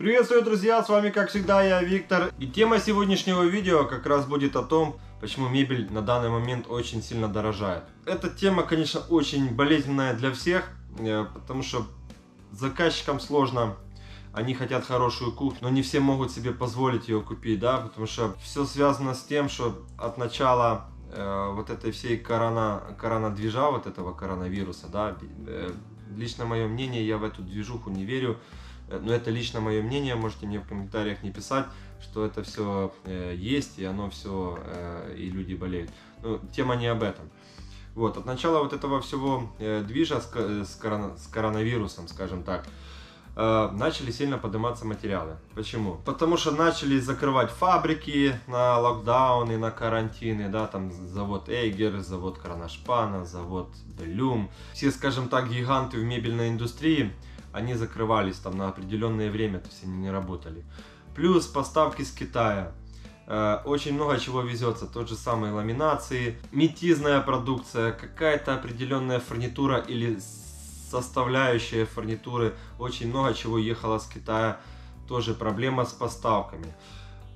Приветствую, друзья! С вами, как всегда, я Виктор. И тема сегодняшнего видео как раз будет о том, почему мебель на данный момент очень сильно дорожает. Эта тема, конечно, очень болезненная для всех, э, потому что заказчикам сложно они хотят хорошую кухню, но не все могут себе позволить ее купить, да, потому что все связано с тем, что от начала э, вот этой всей корона, коронадвижа, вот этого коронавируса, да, э, лично мое мнение, я в эту движуху не верю, но это лично мое мнение, можете мне в комментариях не писать, что это все э, есть, и оно все, э, и люди болеют. Но тема не об этом. Вот, от начала вот этого всего э, движа с, корона, с коронавирусом, скажем так, э, начали сильно подниматься материалы. Почему? Потому что начали закрывать фабрики на локдауны, на карантины, да, там завод Эйгер, завод Кранашпана, завод Белюм. Все, скажем так, гиганты в мебельной индустрии, они закрывались там на определенное время, то есть они не работали. Плюс поставки с Китая. Э, очень много чего везется, тот же самый ламинации, метизная продукция, какая-то определенная фурнитура или составляющая фурнитуры, очень много чего ехало с Китая, тоже проблема с поставками.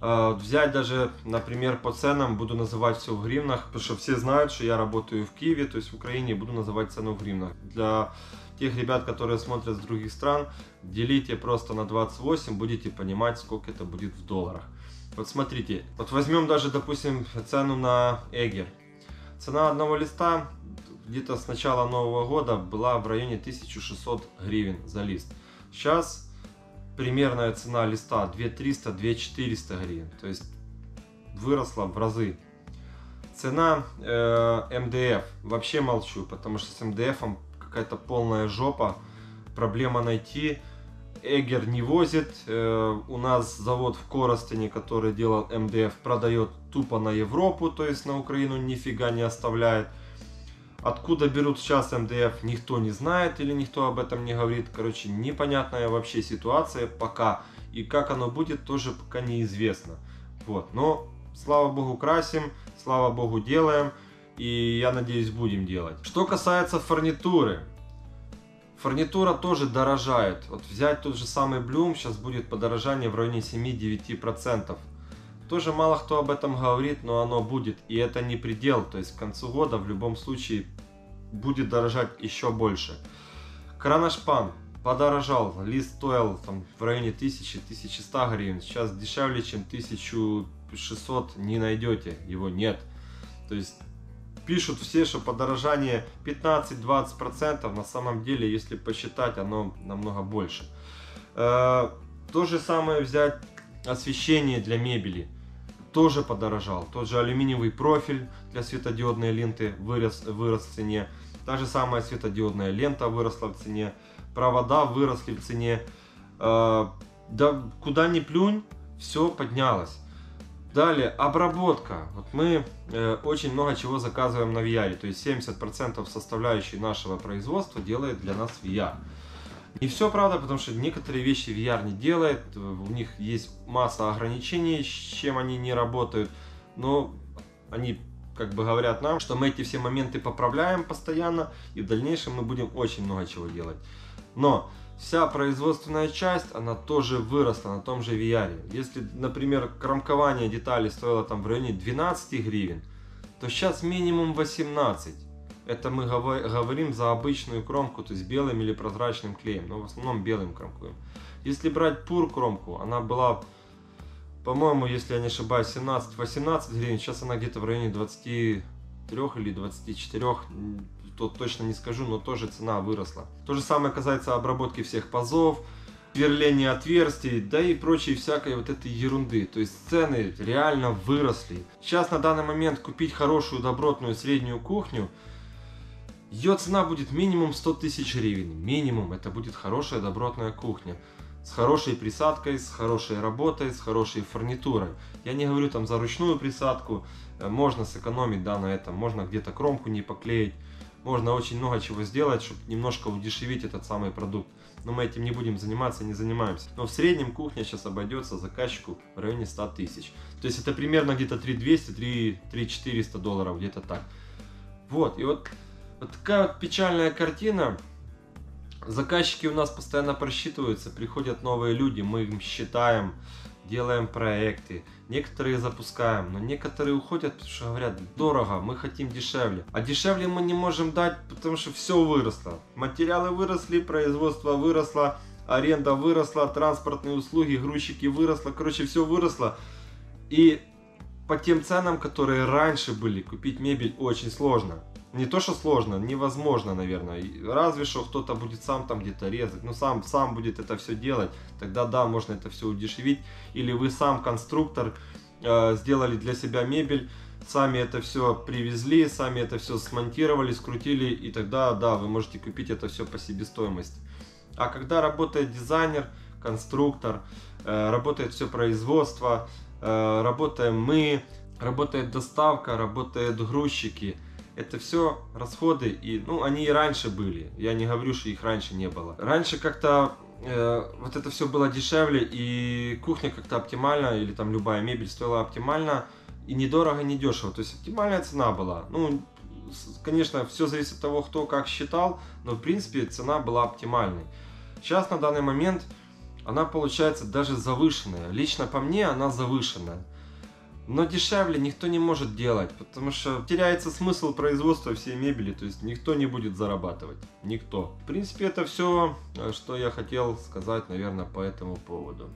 Э, взять даже, например, по ценам, буду называть все в гривнах, потому что все знают, что я работаю в Киеве, то есть в Украине, буду называть цену в гривнах. Для тех ребят, которые смотрят с других стран, делите просто на 28, будете понимать, сколько это будет в долларах. Вот смотрите, вот возьмем даже, допустим, цену на Эгер. Цена одного листа где-то с начала Нового года была в районе 1600 гривен за лист. Сейчас примерная цена листа 2300-2400 гривен. То есть выросла в разы. Цена э, МДФ вообще молчу, потому что с МДФ какая-то полная жопа. Проблема найти. Эгер не возит. Э, у нас завод в Коростене, который делал МДФ, продает тупо на Европу, то есть на Украину нифига не оставляет. Откуда берут сейчас МДФ, никто не знает или никто об этом не говорит. Короче, непонятная вообще ситуация пока. И как оно будет, тоже пока неизвестно. Вот, но слава богу красим, слава богу делаем. И я надеюсь будем делать. Что касается фурнитуры. Фурнитура тоже дорожает. Вот взять тот же самый Bloom, сейчас будет подорожание в районе 7-9%. Тоже мало кто об этом говорит, но оно будет. И это не предел. То есть к концу года в любом случае будет дорожать еще больше. Кранашпан подорожал. Лист стоил там, в районе 1000-1100 гривен. Сейчас дешевле, чем 1600 не найдете. Его нет. То есть пишут все, что подорожание 15-20%, на самом деле, если посчитать, оно намного больше. Э, то же самое взять освещение для мебели. Тоже подорожал. Тот же алюминиевый профиль для светодиодной ленты вырос, вырос в цене. Та же самая светодиодная лента выросла в цене. Провода выросли в цене. Э, да куда ни плюнь, все поднялось. Далее, обработка. Вот мы э, очень много чего заказываем на VR, то есть 70% составляющей нашего производства делает для нас VR. Не все правда, потому что некоторые вещи VR не делает, у них есть масса ограничений, с чем они не работают, но они как бы говорят нам, что мы эти все моменты поправляем постоянно, и в дальнейшем мы будем очень много чего делать. Но вся производственная часть, она тоже выросла на том же VR. Если, например, кромкование деталей стоило там в районе 12 гривен, то сейчас минимум 18. Это мы говорим за обычную кромку, то есть белым или прозрачным клеем, но в основном белым кромкуем. Если брать пур кромку, она была, по-моему, если я не ошибаюсь, 17-18 гривен, сейчас она где-то в районе 23 или 24 то точно не скажу, но тоже цена выросла. То же самое касается обработки всех пазов, сверления отверстий, да и прочей всякой вот этой ерунды. То есть цены реально выросли. Сейчас на данный момент купить хорошую добротную среднюю кухню, ее цена будет минимум 100 тысяч гривен. Минимум. Это будет хорошая добротная кухня. С хорошей присадкой, с хорошей работой, с хорошей фурнитурой. Я не говорю там за ручную присадку. Э, можно сэкономить да, на этом. Можно где-то кромку не поклеить можно очень много чего сделать, чтобы немножко удешевить этот самый продукт. Но мы этим не будем заниматься, не занимаемся. Но в среднем кухня сейчас обойдется заказчику в районе 100 тысяч. То есть это примерно где-то 3200, 3400 долларов, где-то так. Вот, и вот, вот такая вот печальная картина. Заказчики у нас постоянно просчитываются, приходят новые люди, мы им считаем, делаем проекты. Некоторые запускаем, но некоторые уходят, потому что говорят, дорого, мы хотим дешевле. А дешевле мы не можем дать, потому что все выросло. Материалы выросли, производство выросло, аренда выросла, транспортные услуги, грузчики выросло, короче, все выросло. И по тем ценам, которые раньше были, купить мебель очень сложно. Не то, что сложно, невозможно, наверное. Разве что кто-то будет сам там где-то резать, ну сам, сам будет это все делать. Тогда да, можно это все удешевить. Или вы сам конструктор э, сделали для себя мебель, сами это все привезли, сами это все смонтировали, скрутили, и тогда да, вы можете купить это все по себестоимости. А когда работает дизайнер, конструктор, э, работает все производство, э, работаем мы, работает доставка, работают грузчики. Это все расходы, и, ну, они и раньше были. Я не говорю, что их раньше не было. Раньше как-то э, вот это все было дешевле, и кухня как-то оптимально, или там любая мебель стоила оптимально, и недорого, не дешево. То есть оптимальная цена была. Ну, конечно, все зависит от того, кто как считал, но в принципе цена была оптимальной. Сейчас на данный момент она получается даже завышенная. Лично по мне она завышенная. Но дешевле никто не может делать, потому что теряется смысл производства всей мебели, то есть никто не будет зарабатывать. Никто. В принципе, это все, э, что я хотел сказать, наверное, по этому поводу.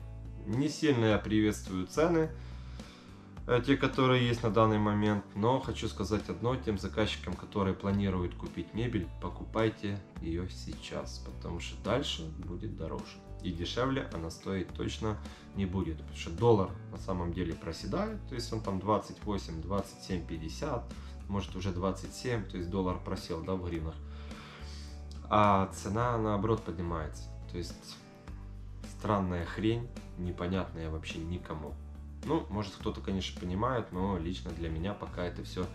Не сильно я приветствую цены, э, те, которые есть на данный момент, но хочу сказать одно тем заказчикам, которые планируют купить мебель, покупайте ее сейчас, потому что дальше будет дороже и дешевле она стоить точно не будет. Потому что доллар на самом деле проседает, то есть он там 28, 27, 50, может уже 27, то есть доллар просел да, в гривнах. А цена наоборот поднимается. То есть странная хрень, непонятная вообще никому. Ну, может кто-то, конечно, понимает, но лично для меня пока это все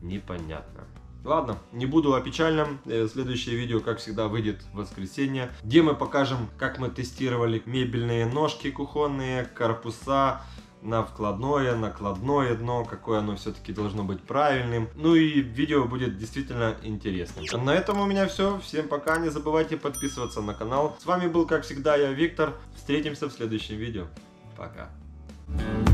непонятно. Ладно, не буду о печальном. Э, следующее видео, как всегда, выйдет в воскресенье, где мы покажем, как мы тестировали мебельные ножки кухонные, корпуса, на вкладное, накладное дно, какое оно все-таки должно быть правильным. Ну и видео будет действительно интересным. На этом у меня все. Всем пока. Не забывайте подписываться на канал. С вами был, как всегда, я, Виктор. Встретимся в следующем видео. Пока. Thank you